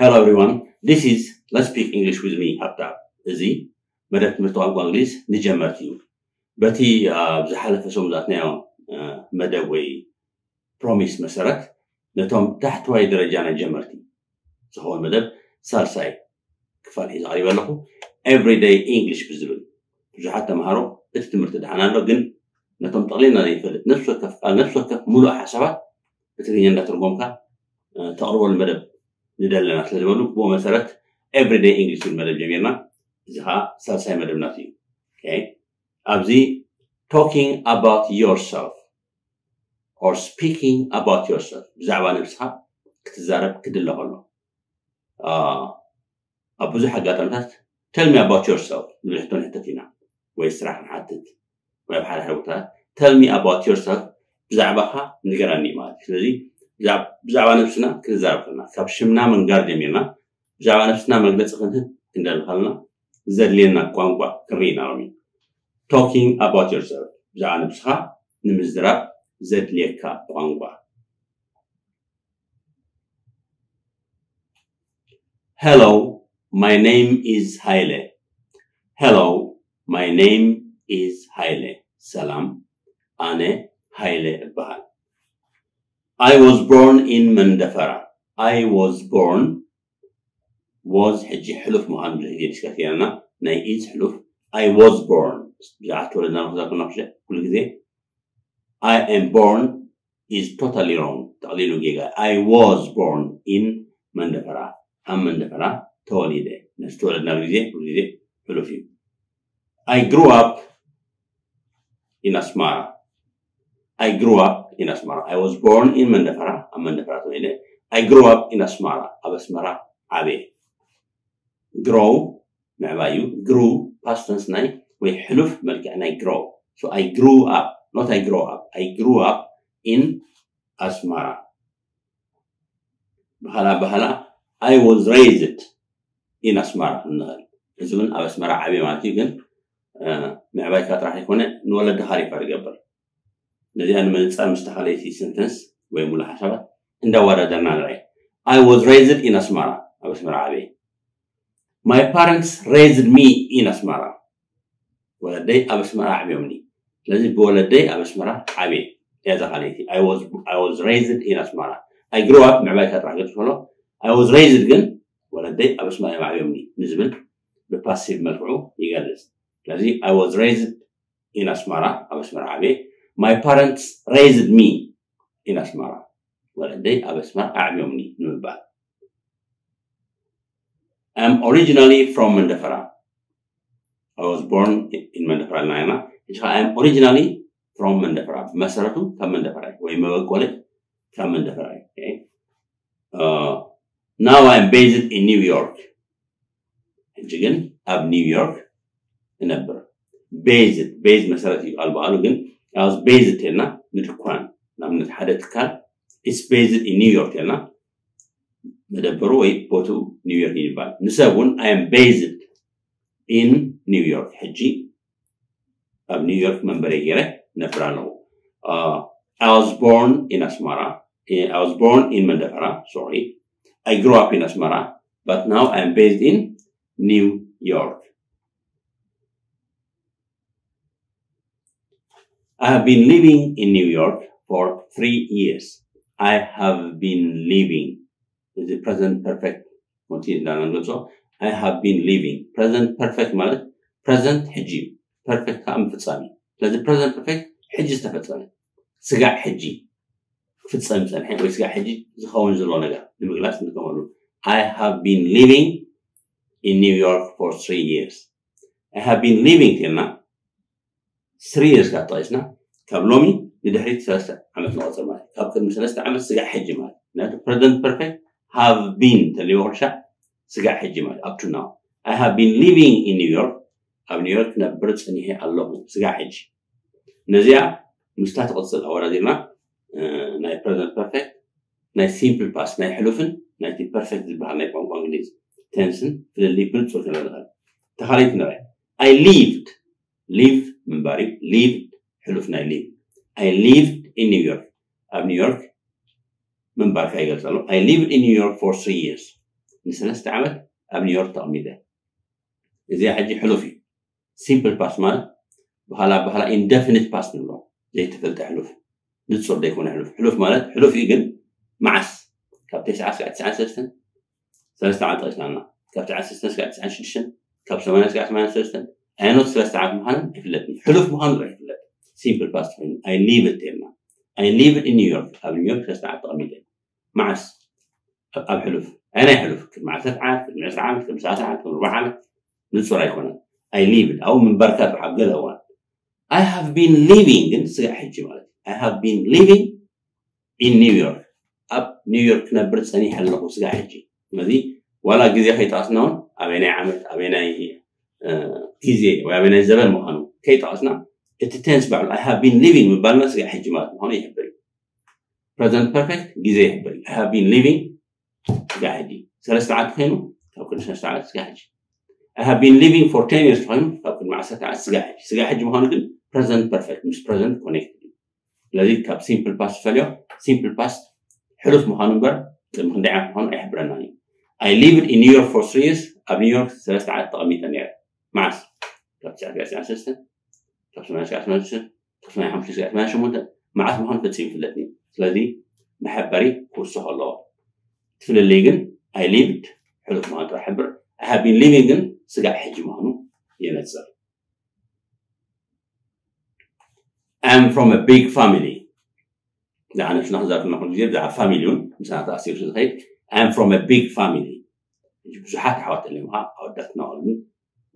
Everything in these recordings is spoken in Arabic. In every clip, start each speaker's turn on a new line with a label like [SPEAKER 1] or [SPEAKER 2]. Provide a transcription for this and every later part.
[SPEAKER 1] Hello everyone. This is Let's Speak English with me ሃብታም እዚ መደብ ትምህርቲ ቋንቋ እንግሊዝ ንጀመርቲ እዩ በቲ ኣብ ዝሓለፈ ሶም ዝኣትናዮ መደብ ወይ ፕሮሚስ መሰረት ነቶም ታሕተዋይ ደረጃ ናይ ጀመርቲ ዝኸውን መደብ ሳልሳይ ክፋል ሒዙ ቀሪበ ኣለኹ ኤቭሪደይ እንግሊሽ ብዝብል ብዙሓት ተምሃሮ እቲ ትምህርቲ ድሓና ኣሎ ግን ነቶም ጠቕሊልና ዘይፈልጥ ነፍሲ ወከፍ ቃል ነፍሲ ወከፍ ሙሉእ ሓሳባት ብትግርኛ እንዳተርጎምካ ተቕርበሉ መደብ ንደለና ስለ ዝበሉ ብኡ መሰረት ኤቭሪደይ እንግሊሽ ዝብል መደብ ጀሚርና እዚ ከዓ ሳልሳይ መደብናት እዩ ኣብዚ ቶኪንግ ኣባውት ዮርሰልፍ or speaking about yourself ብዛዕባ ነብስካ ክትዛረብ ክድለ ከሎ ኣብ ብዙሕ ኣጋጣሚታት me about yourself ዝብል ሕቶ ንሕተት ኢና። ወይ ስራሕ ንሓትት ወይ ኣብ ሓደ ሓደ ቦታታት me about yourself ብዛዕባካ ንገረኒ ማለት እዩ። ስለዚ ብዛዕባ ነብስና ክንዛረብ ከለና ካብ ሽምና መንጋር ጀሚርና ብዛዕባ ነብስና መግለፂ ክንህብ ክንደሊ ከለና ዘድልየና ቋንቋ ክርኢና ሮም ቶኪንግ ኣባት ዮርሰልፍ ብዛዕባ ነብስኻ ንምዝራብ ዘድልየካ ቋንቋ። ሄሎ ማይ ኔም ኢዝ ሃይለ ሄሎ ማይ ኔም ኢዝ ሃይለ ሰላም ኣነ ሃይለ እበሃል I was born in Mandafara. I was born was Haji Huluf Muhammad Hijri Shkafiana. Nay, is Huluf. I was born. I am born is totally wrong. I was born in Mandafara. I'm Mandafara. I grew up in Asmara. I grew up in Asmara. I was born in Mandapara, Mandapara Tuene. I grew up in Asmara, Abasmara, Abe. Grow, Nabayu, grew, past tense nai, we hiluf melka, and I grow. So I grew up, not I grow up, I grew up in Asmara. Bahala Bahala, I was raised in Asmara, Nahal. Isn't Abasmara Abe Martigan, Nabai Katrahi Kone, Nola Dahari Fargaber. الذي أنا من صار مستخليتي sentence ويمولا حسابات عند وردنا رأي I was raised in Asmara أب أسمرة عبي My parents raised me in Asmara. ولدي أب أسمرة عبيومني. لازم بولدي أب أسمرة عبي. يا زخاليتي. I was I was raised in Asmara. I grew up مع بايكات راح قلت I was raised again ولدي أب أسمرة عبيومني. نزبل بباسيف مدفوع يجلس. لازم I was raised in Asmara أب أسمرة عبي. My parents raised me in Asmara. ولدي أب أسمرة عبيومني. نمبر. I'm originally from Mandafara. I was born in Mandafara, Naima. I'm originally from Mandafara. Masaratu from Mandafara. We may call it from Mandafara. Okay. Uh, now I'm based in New York. Again, of New York. نبر based based مسألة قالوا ግን ኣብዚ ቤዝ እተልና ንድኳን ንኣብነት ሓደ ትካል ኢትስ ቤዝ ኢን ኒውዮርክ ተልና መደበሩ ወይ ቦትኡ ኒውዮርክ ይበሃል ንሰብ እውን ኣም ቤዝድ ኢን ኒውዮርክ ሕጂ ኣብ ኒውዮርክ መንበረ ገይረ ነብር ኣለዉ I was born in Asmara. I was born in Mandapara, sorry. I grew up in Asmara, but now I'm based in New York. I have been living in New York for three years. I have been living the present perfect እንዳንገልጾ I have been living present perfect ማለት present ሕጂ perfect ከዓ ምፍፃሚ ስለዚ present perfect ሕጂ ዝተፈፀመ ስጋዕ ሕጂ ክፍፀም ፀንሐ ወይ ስጋዕ ሕጂ ዝኸውን ዘሎ ነገር ንምግላፅ ንጥቀመሉ I have been living in New York for three years I have been living ኢልና three years ካብ ጠቂስና ካብ ሎሚ ንድሕሪት ሰለስተ ዓመት ንቆፅር ማለት ካብ ቅድሚ ሰለስተ ዓመት ስጋዕ ሕጂ ማለት ምክንያቱ present perfect have been ተልዮ ሕርሻ ስጋዕ ሕጂ ማለት up to now I have been living in New York ኣብ ኒውዮርክ ነብር ፀኒሐ ኣለኹ ስጋዕ ሕጂ ነዚኣ ምስታ ትቕፅል ኣወራዲርና ናይ ፕረዘንት ፐርፌክት ናይ ሲምፕል ፓስ ናይ ሕሉፍን ናይቲ ፐርፌክት ዝበሃል ናይ ቋንቋ እንግሊዝ ቴንስን ፍልሊ ብንፁር ክነ ንኽእል ተኻሊት ንርአ I lived live ምንባር እዩ lived ሕሉፍ ናይ live I lived in New York ኣብ ኒውዮርክ ምንባርካ ይገልፅ ኣሎ I lived in New York for three years ንሰለስተ ዓመት ኣብ ኒውዮርክ ተቐሚጠ እዚ ሕጂ ሕሉፍ እዩ ሲምፕል ፓስ ማለት በኋላ በኋላ ኢንደፊኒት ፓስ ንብሎ ዘይተፈልጠ ሕሉፍ ንፁር ዘይኮነ ሕሉፍ ሕሉፍ ማለት ሕሉፍ እዩ ግን መዓስ ካብ ተስዓ ክሳብ ትስዓን ሰለስተን ሰለስተ ዓመት ጠቂስናና ካብ ትስዓን ሰለስተን ክሳብ ትስዓን ሽዱሽተን ካብ ሰማንያ ክሳብ ሰማንያ ሰለስተን ኣይኖት ሰለስተ ዓመት ምዃንን ኣይፍለጥን ሕሉፍ ምዃኑ ዶ simple past tense I leave it تيما I leave it in New York. أو نيويورك صنعت قميص مع أب حلف. أنا حلف. كم مع سبعة كم تسعة كم تسعة كم أربعة نص وراي خنا I leave it. أو من بركات حق الأوان. I have been living. إن سيح حجي مالك. I have been living in New York. أب نيويورك نبرت سني حلقو سيح حجي. مذي ولا جزي خيتاسنا أبيني عمل أبينا آه، كيزي. وأبينا زبل مخانو تاسنون اتتنس بعلو I have been living من بالناس يا حجمات هون يحبل present perfect جزء يحبل I have been living قاعدي ثلاث ساعات خينو تاكل شنو ساعات قاعد I have been living for 10 years خينو تاكل مع ساعات سقاعد سقاعد هون كن present perfect مش present connected ስለዚ ካብ ሲምፕል ፓስት ፈልዮ ሲምፕል ፓስት ሕሉፍ ምዃኑ እምበር ምክንዳዕ ምዃኑ ኣይሕብረናን እዩ ኣይ ሊቭድ ኢን ኒውዮርክ ፎር ስሪየስ ኣብ ኒውዮርክ ሰለስተ ዓመት ተቐሚጠ ነረ መዓስ ካብ 9 6 መዓት ምኳን ፈፂሙ ይፍለጥኒ ስለዚ መሓበሪ ክውስኮ ኣለዎ ትፍለለይ ግን ኣይ ሊቭድ ሕሉፍ ምኳን ጥራሕ ሕብር ሃቢን ሊቪንግ ግን ስጋዕ ሕጂ ምኳኑ የነፅር ኣም ፍሮም ቢግ ፋሚሊ ብዛዕባ ነፍስና ክዛርፍና ኩሉ ግዜ ብዛዕባ ፋሚሊ እውን ምሳና ተኣሲሩ ዝኸይድ ኣም ፍሮም ቢግ ፋሚሊ ብዙሓት ኣሕዋት ኣለምካ ኣወዳትና ኣሉን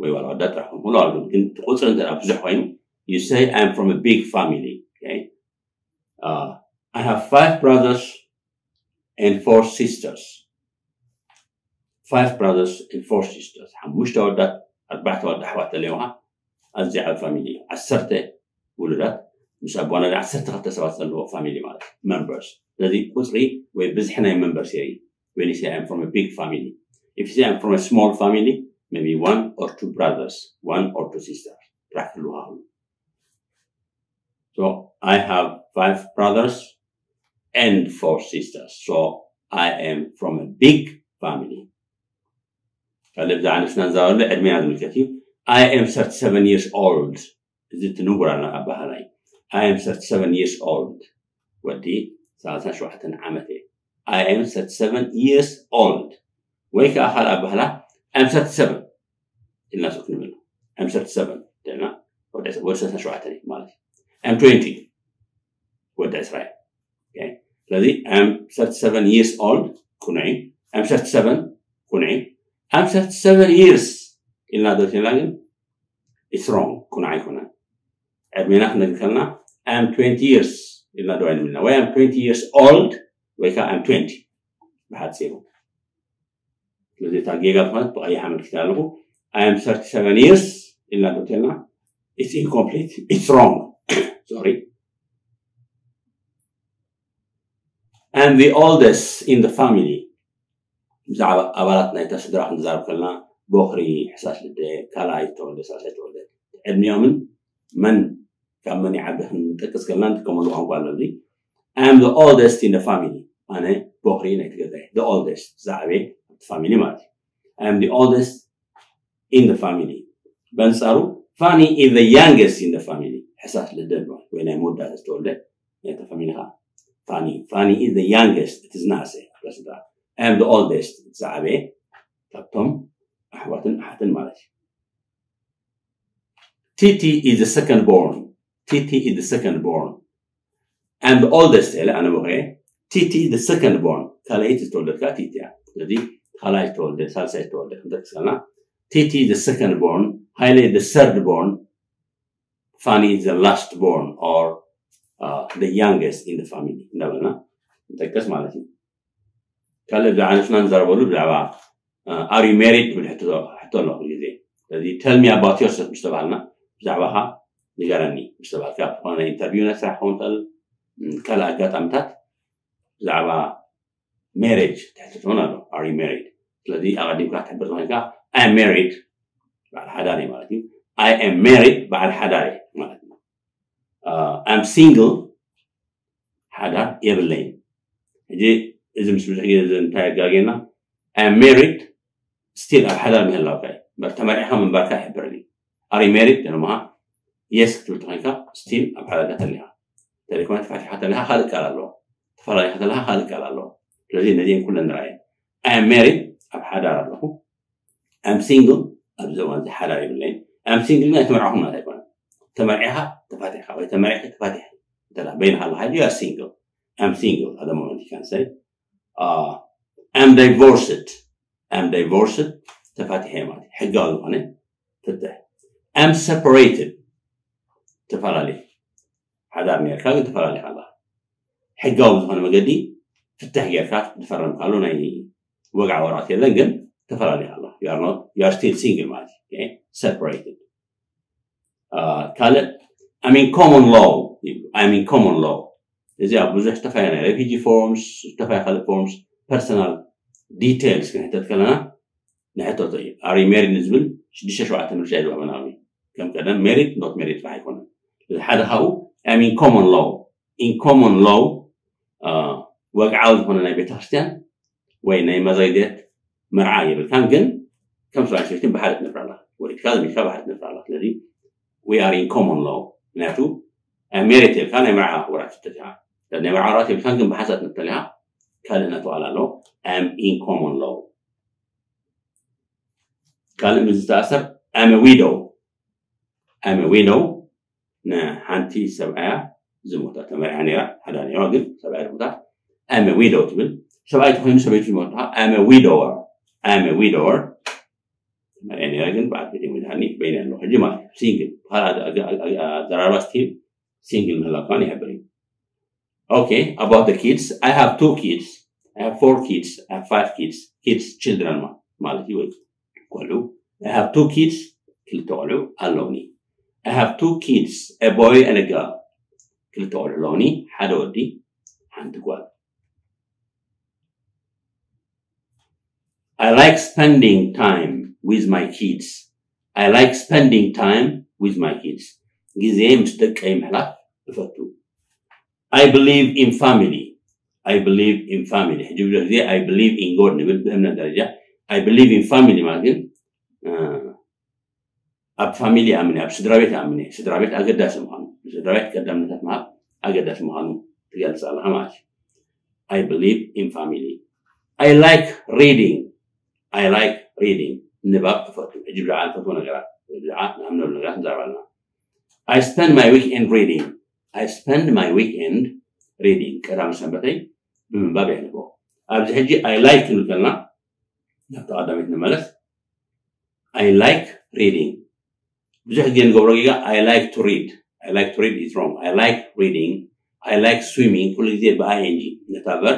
[SPEAKER 1] ወይ ዋላ ኣወዳት ጥራሕ ከምክሉ ኣሉን ግን ትቁፅር እንተ ብዙሕ ኮይኑ you say I'm from a big family okay uh, I have five brothers and four sisters. Five brothers and four sisters. حموشت ودات أربعة ودات أحوات اليوم أزي على الفاميلي عسرت ولدات مش أبوانا عسرت خطة سبات اللي family مالك members الذي قصري ويبزحنا members يعني when you say I'm from a big family if you say I'm from a small family maybe one or two brothers one or two sisters so I have five brothers and four sisters. So I am from a big family. فلبدا عن اسنان زاول بعدمي هذا الكتيب I am 37 years old زدت نبرة أنا أبا هلاي I am 37 years old ودي 13 واحد عامتي I am 37 years old ويك أحد أبا هلا I'm 37 الناس أكن منه I'm 37 تعنا ودي 13 واحد مالك I'm 20. Well, that's right. Okay. Jadi, I'm thirty-seven years old, kunai. I'm thirty-seven. kunai. I'm thirty-seven years. In dosa lagi. It's wrong, kunai kunai. I'm 20 years. In doa ini. Why I'm 20 years old? Why I'm 20? Bahat sih. Jadi tagiaga. I am 37 years. Inilah dosa It's incomplete. It's wrong. sorry and the oldest in the family ብዛዕባ ኣባላትና ይታ ስድራ ክንዛረብ ከለና ቦክሪ ሕሳስ ልደ ካልኣይ ተወልደ ሳልሳይ ተወልደ ዕድሚኦምን መን ካብ መን ይዓቢ ክንጠቅስ ከለና ንጥቀመሉ ቋንቋ ኣሎ እዚ am the oldest in the family ኣነ ቦክሪ ናይ ትገዛይ the oldest ዝዓበየ ፋሚሊ ማለት እዩ am the oldest in the family በንፃሩ ፋኒ is the youngest in Asad Ledebra, when I moved as told them, yet a family ah, Fani. Fani is the youngest, it is Nase, ah, I am the oldest, it's Abe, Taptom, Ahwatan, Ahatan Malach. Titi is the second born. Titi is the second born. And the oldest, eh, Ele Anamore, Titi is the second born. Kalait is told that Titia. The Kalai told the Salsa told the Tit is the second born. Haile is the third born. Fanny is the last born or the youngest in the family እንዳበልና ንጠቀስ ማለት እዩ ካልእ ብዛዕባ ንስና ንዘረበሉ ብዛዕባ are you married ትብል ሕቶ ኣሎ ኩሉ ግዜ ስለዚ tell me about yourself ምስ ተባሃልና ብዛዕባኻ ንገረኒ ምስ ተባሃልካ ዝኾነ ኢንተርቪው ነስራሕ ክኸውን ትኽእል ካልእ ኣጋጣሚታት ብዛዕባ ሜሬጅ ትሕቶ ትሆን ኣሎ are you married ስለዚ ኣቐዲምካ ትሕብር ዝኾንካ I am married በዓል ሓዳር ማለት እዩ I am married بعد حداي معناتها uh, I'm single. حدا يبلين جي إذا مش مش إذا انتهى قاعدنا I'm married. Still حدا من هاللاقي برتمر إحنا من بركة حبرني Are you married? أنا ما Yes تلتقيك still حدا تليها تلكم تفتح حتى لها خالق على الله تفرج حتى لها خالق على الله لذين ندين كلنا رأي I'm married. أب حدا على الله I'm single. أب زوان حدا يبلين 50% تمرعهم هذا يكون تمرعها تفاتحها وتمرعها تفاتحها بينها الله you are single. I'm single at the moment you can say. آه، I'm divorced. I'm divorced. تفاتحها مالتي حقاله أنا تفتح. I'm separated. تفرالي هذا من الكلام تفرالي هذا. حقاله أنا مقدي فتح يركات تفرم قالوا وقع وراتي لنقل تفرالي الله you are not you are still single مالتي okay. separated. Uh, Khaled, I mean common law. I mean common law. إذا أبوز اشتفينا refugee forms اشتفي خالد forms personal details كنا تتكلمنا نحتاج طيب are married نزبل؟ شديش شوعة مرجع دوا منامي. كم كنا؟ married not married راح يكون هذا هو I mean common law. In common law uh, وقعوا هنا نبي تخشتين وين نبي مزايدات مرعاية بالكم كم سؤال شفتين بحالة نفرلا والإشكال مش شبه نفعلت الذي we are in common law. ناتو. أميرتي كان معها ورأس تتعا لأن معها راتب كان جنب حسد نتلها كان ناتو على law. am in common law. كان مزتأثر am a widow. am a widow. نا حانتي سبعة. زموتا تمر. عنيرة هذا يعني راجل. سبعة زموتا. am a widow تبل سبعة تخيم سبعة زموتا am a widower. am a widower. ዊዶወር ተመሪዓ ነራ ግን በዓል ቤት ምድሃኒ በይነ ኣሎ ሕጂ ማለት ሲንግል ዘራባ ስቲል ሲንግል ምህላኳን ይሕብር እዩ Okay, about the kids, I have two kids. I have four kids. I have five kids. Kids, children, ማለት እዩ ቆልዑ I have two kids. ክልተ ቆልዑ ኣለውኒ I have two kids, a boy and a girl. ክልተ ቆልዑ ኣለውኒ ሓደ ወዲ ሓንቲ ጓል I like spending time with my kids. I like spending time with my kids. ጊዜ ምስ ደቀይ ምሕላፍ እፈቱ I believe in family. I believe in family. ሕጂ ብዙሕ ግዜ I believe in God ንብል ብእምነት ደረጃ I believe in family ማለት ግን ኣብ ፋሚሊ ኣምነ ኣብ ስድራ ቤት ኣምነ ስድራ ቤት ኣገዳሲ ምዃኑ ስድራ ቤት ቀዳምነታት ምሃብ ኣገዳሲ ምዃኑ ትገልፅ ኣለካ ማለት እዩ I believe in family. I like reading. I like reading. ንባብ ትፈቱ ሕጂ ብዛዕባ ንፈትዎ ነገራት ብዛዕባ ንኣምነሉ ነገራት ንዛረባ ኣለና I spend my weekend reading. I spend my weekend reading. ቀዳሚ ሰንበተይ ብምንባብ የሕልፎ ኣብዚ ሕጂ I like ክንብል ከለና ናብቲ ቀዳሚት ንመለስ I like reading. ብዙሕ ግዜ ንገብሮ ጌጋ I like to read. I like to read is wrong. I like reading. I like swimming. ኩሉ ግዜ ብአይኤንጂ ነታ ቨር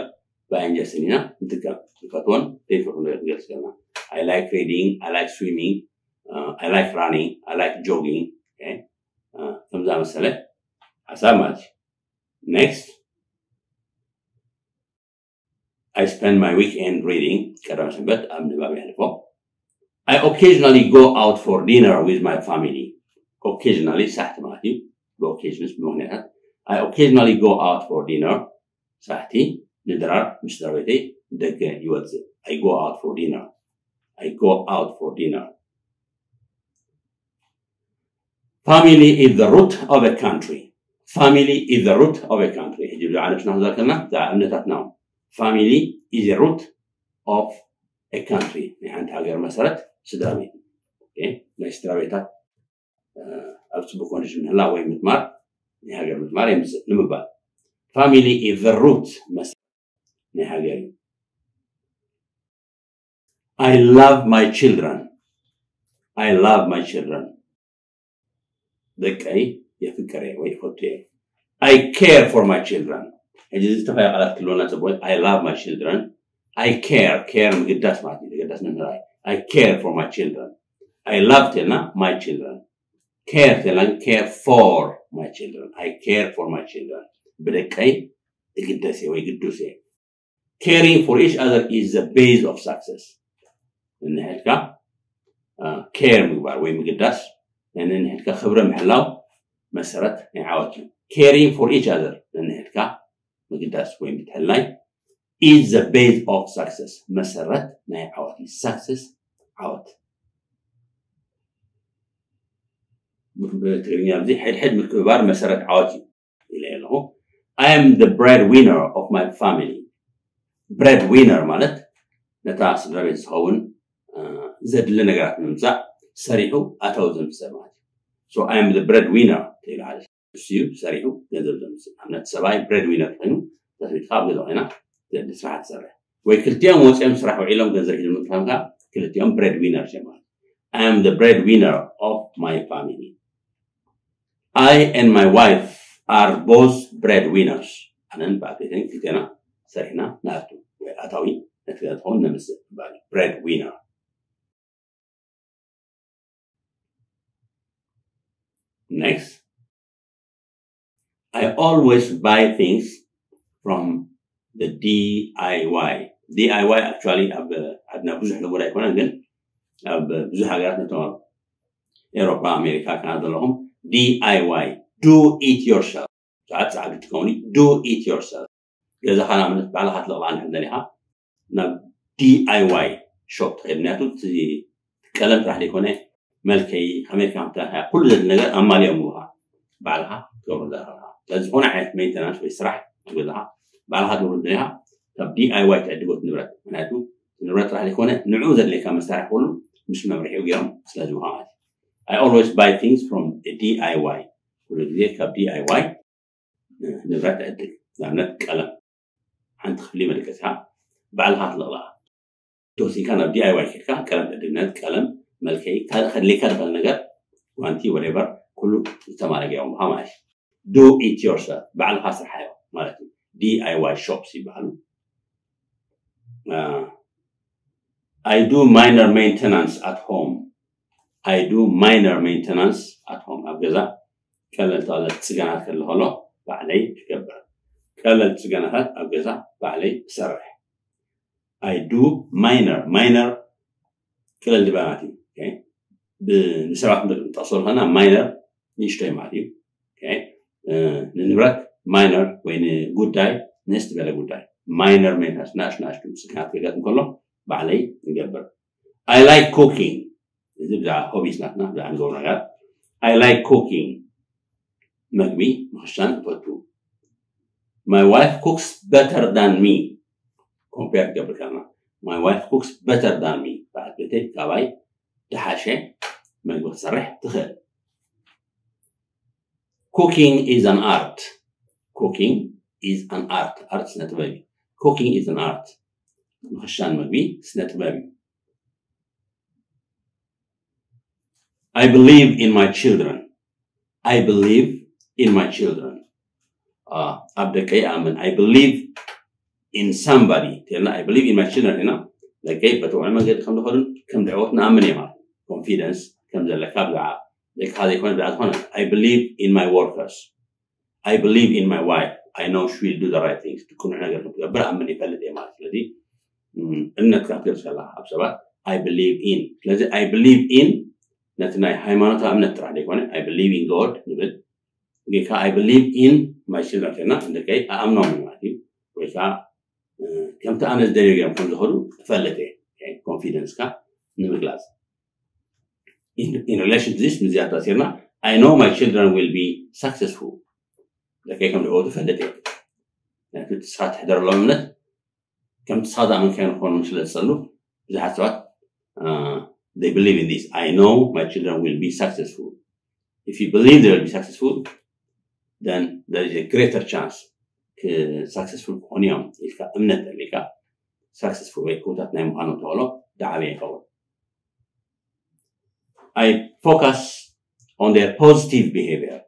[SPEAKER 1] ብአይኤንጂ ኣሰኒና ንጥቀም ዝፈትዎን ዘይፈትዎ ነገር ንገልፅ ከለና I like reading. I like swimming. Uh, I like running. I like jogging. Okay. Uh, समझा Next. I spend my weekend reading. I'm I occasionally go out for dinner with my family. Occasionally, I occasionally go out for dinner. I go out for dinner. I go out for dinner Family is the root of a country. Family is the root of a country. ሕጂ ብዛዕባ ነብስና ክንዛር ከለና ብዛዕባ እምነታትና family is the root of a country ናይ ሓንቲ ሃገር መሰረት ስድራ ቤት ናይ ስድራ ቤታት ኣብ ፅቡቅ ኮንዲሽን ምህላው ወይ ምትማር ናይ ሃገር ምትማር የምፅእ ንምባል family is the root መሰረት ናይ ሃገር እዩ I love my children. I love my children. ደቀይ የፍቅረ ወይ ፎቶ I care for my children. ሕጂ ዝተፈላለዩ ቃላት ክህልወና ፅቡቅ I love my children. I care care ምግዳስ ማለት እዩ ገዳስ ንምራይ I care for my children. I love ተልና my children. care ተልና care for my children. I care for my children. ብደቀይ እግደስ ወይ ግዱስ caring for each other is the base of success. ان هلكا كير مبار وي مقداس لأن ان هلكا خبره محلاو مسرات نعاوتي كيرين فور ايتش اذر لأن هلكا مقداس وي متحلاي is the base of success مسرات نعاوتي success عاوت تغني عبدي حيل حد مكبار مسرات عاوتي إلى له I am the breadwinner of my family. breadwinner مالت نتاع سدرابيس هون ዘድሊ ነገራት ንምምፃእ ሰሪሑ ኣተው ዘምስእ ማለት እዩ so I am the breadwinner ትብል ሓደ እሱ እዩ ሰሪሑ ገንዘብ ዘምስእ ኣብነት ሰብኣይ breadwinner ኮይኑ ተስቢትካ ኣብ ገዛ ኮይና ዘድሊ ስራሕ ትሰርሕ ወይ ክልቲኦም ወፂኦም ስራሕ ውዒሎም ገንዘብ ሒዞም ምጥፋምካ ክልቲኦም breadwinner እዮም ማለት I am the breadwinner of my family I and my wife are both breadwinners ኣነን ባዕልተይተን ክልቴና ሰሪሕና ንኣቱ ወይ ኣታዊ ነቲ ገዛ ትኸውን ነምስእ breadwinner Next, I always buy things from the DIY. DIY actually ኣብ ዓድና ብዙሕ ልሙድ ኣይኮነን ግን ኣብ ብዙሕ ሃገራት ነቶም ኣብ ኤሮፓ ኣሜሪካ ካናዳ ዘለኹም DIY do it yourself ሰዓት ሰዓት ትከውኒ do it yourself ገዛኻ ንኣብነት ባዕልኻ ትለቕልዓ ንሕዘን ኢኻ ናብ DIY ሾፕ ትኸይድ ምክንያቱ እቲ ቀለም ጥራሕ ዘይኮነ meelkay xarmeedkaanta ahaa kullideed naga amaaliya mulahaa baalaha gobolaha tazhunacet maintenance israx gudaha baalaha gobolaha طب دي اي وقت تعدقوت نبرات معناته نبرات راح يكون نعوذ اللي كان مسرح كله مش ما راح يقرم سلازو هاي I always buy things from a DIY كل جديد كاب DIY نبرات عدل لعنة كلام عن تخلي ملكتها بعلها تلغلها توسي كان DIY كان كلام كلام ملكي. khadli كرب النجار وانتي whatever. كله تمارك يوم هماش do it yourself. بعل خاص الحياة مالتي. دي اي واي شوبس يبعلو uh, I do minor maintenance at home. I do minor maintenance at home. أبغي ذا. كلا تقول تسجنا كلا هلا بعلي كبر كلا تسجنا هاد أبغي ذا بعلي سرح I do minor. minor. كلا اللي بعاتي. n700 minor ንእሽቶይ ማለት እዩ። ንንብረት ማይነር ወይ ንጉዳይ ንስትበለ ጉዳይ ማይነር ሜንተስ ናእሽ ናእሽ ምስክናት ክገጥም ከሎ ባዕለይ ንገብር። ኣይ ላይክ ኮኪንግ እዚ ብዛዕባ ሆቢስ ናትና ንገብሩ ነገር። ኣይ ላይክ ኮኪንግ መግቢ ምክሻን ይፈቱ ማይ ዋይፍ ኩክስ በተር ዳን ሚ ኮምፔር ትገብር ከለና ማይ ዋይፍ ኩክስ በተር ዳን ሚ ባዓት ቤተይ ካባይ تحاشي ما قلت صريح تخيل cooking is an art cooking is an art art سنة بابي cooking is an art مخشان مبي سنة بابي I believe in my children I believe in my children uh, أبدأ أمن I believe in somebody تيرنا I believe in my children هنا لكي بتوعي ما قد خمد خلون كم دعوتنا أمن يا ደቅካ ዘይኮነ ብዛዕባ ዝኾነ I believe in my workers. I believe in my wife. I know she will do the right things. ነገር ክትገብር ኣምን ይፈልጥ እየ ማለት ስለዚ እምነትካ ክትገልፅ ከለካ ኣብ ሰባት I believe in. ስለዚ I believe in ነቲ ናይ ሃይማኖታዊ እምነት ጥራሕ ዘይኮነ I believe in God. ንብል ጌካ I believe in my children. ከና እንደከይ ኣኣምኖም ማለት እዩ ወይ ከዓ ከምቲ ኣነ ዝደልዮ ገይሮም ከም ዝኸዱ ትፈልጥ እየ ኮንፊደንስካ ንምግላፅ in, in relation to this مزيات تأثيرنا I know my children will be successful لكي كم لعودو فهدتي يعني كنت ساعات حضر الله منت كم تصادع من كان يكون مش لتصلو زي حسوات they believe in this I know my children will be successful if you believe they will be successful then there is a greater chance successful كونيوم إذا أمنت لك successful ويكونت نايم أنا طالب دعوة يقول I focus on their positive behavior.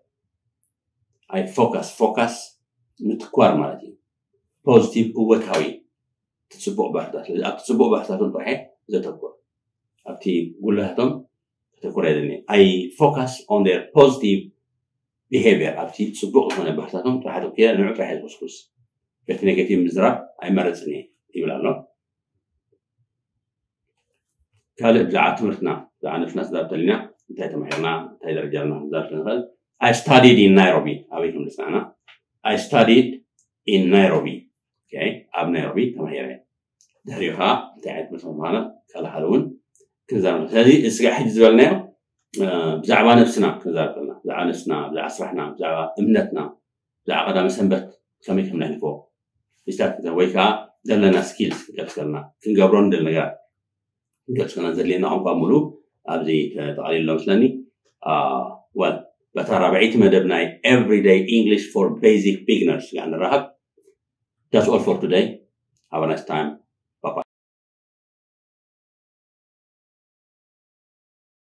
[SPEAKER 1] I focus, focus ምትኳር ማለት እዩ ፖዚቲቭ እወታዊ ትፅቡቅ ባህርታት ስለዚ ኣብቲ ፅቡቅ ባህርታቶም ጥራሕ ዘተኩር ኣብቲ ጉልላቶም ከተኩር የድኒ ኣይ ፎከስ ኦን ር ፖዚቲቭ ቢሄቪየር ኣብቲ ፅቡቅ ዝኾነ ባህርታቶም ጥራሕ ተኪረ ንዑ ጥራሕ ዝኩስኩስ በቲ ኔጌቲቭ ምዝራብ ኣይመረፅን እየ ይብል ኣሎ ካልእ ብዛዕባ ትምህርትና ብዛዕባ ነፍስና ዝዛብ ተሊና እንታይ ተማሂርና እንታይ ደረጃ ና ዝዛብ ስለንኽእል I studied in Nairobi. أبي كم لسنا I studied in Nairobi. ኣብ ናይሮቢ ተማሂረ ድሕሪኡ ከዓ እንታይ ዓይነት መስመር ምዃነ ካልእ ሓደ እውን ክንዛረብ ስለዚ እስጋ ሕጂ ዝበልናዮ ብዛዕባ ነብስና ክንዛረብ ከለና ብዛዕባ ነብስና ብዛዕባ ስራሕና ብዛዕባ እምነትና ብዛዕባ ቀዳሚ ሰንበት ከመይ ከም ነሕልፎ ወይ ከዓ ዘለና ስኪልስ ክንገልፅ ከለና ክንገብሮ ንደል ነገራት ክንገልፅ ከለና ዘድልየና ቋንቋ ሙሉ ኣብዚ ተጠቃሊሉ መስለኒ ወል በታ ራብዒቲ መደብ ናይ ኤቭሪዳይ እንግሊሽ ፎር ቤዚክ ቢግነርስ ጋ ንራኸብ That's all for today. Have a nice time.